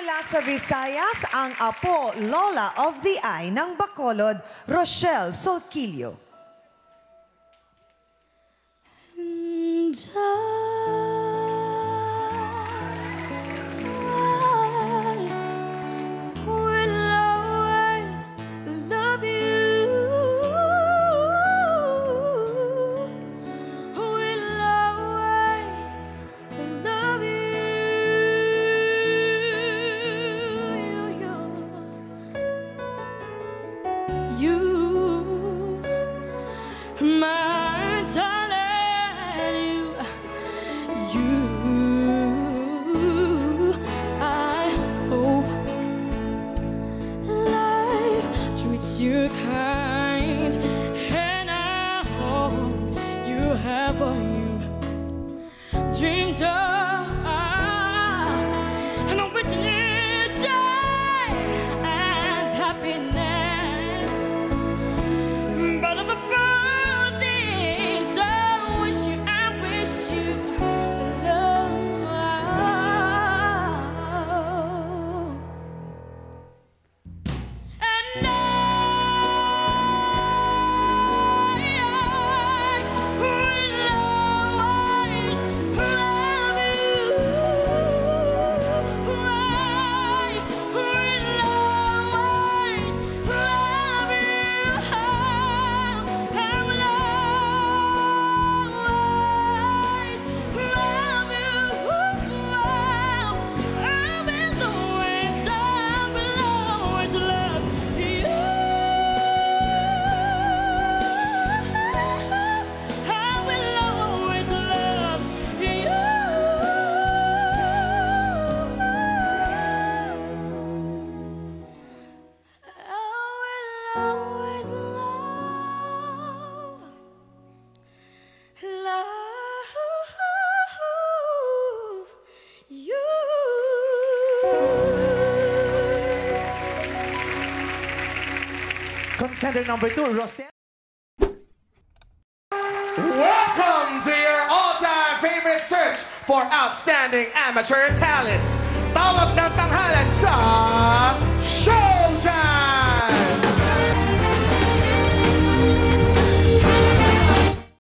Mula sa Visayas, ang apo Lola of the Eye ng Bacolod, Rochelle Solquillo. And I you. My darling, you, you, I hope life treats you kind, and I hope you have what you dreamed of. Contender number two, Rocelle. Welcome to your all-time favorite search for outstanding amateur talent. Tawag ng tanghalan sa Show!